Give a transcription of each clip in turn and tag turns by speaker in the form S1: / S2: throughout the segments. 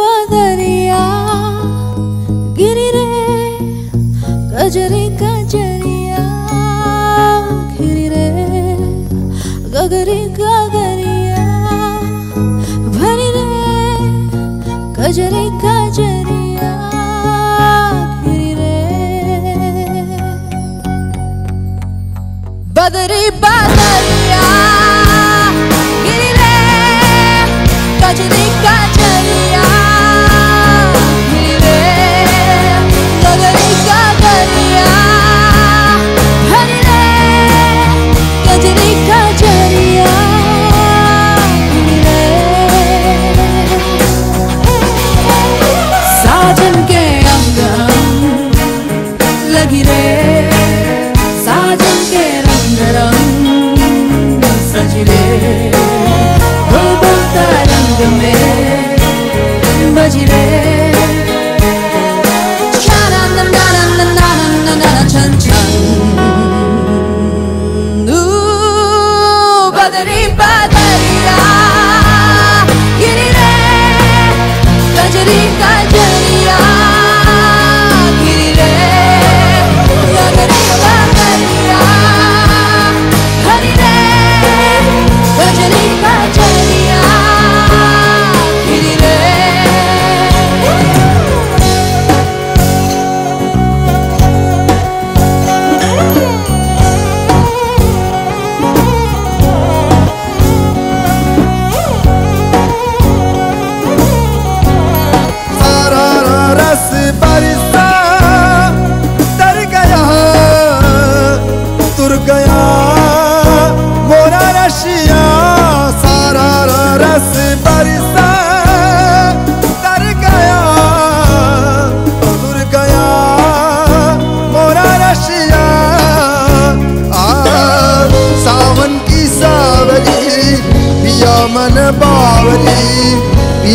S1: बगरिया गिरी रे कजरी कजरिया घिरी रे गगरी गगरिया, भरी रे गजरी गजरिया घिरी रे। बदरी बदरिया, गिरी रे कजरी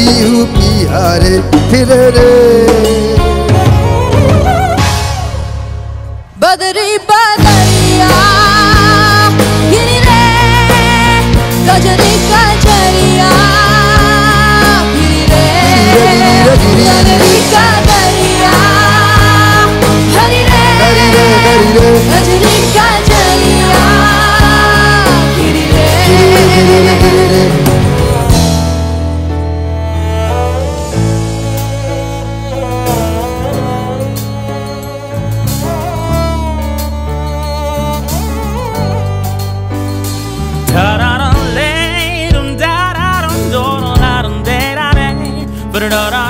S2: पीहू पिहारे फिर रे।
S1: बदरी बदरिया गिर रे। गजरी गजरिया गिरी रे। गजरी गजरिया हरी रे। गजरी गजरिया गिरी रे। गिरी रे। गिरी रे।
S3: but not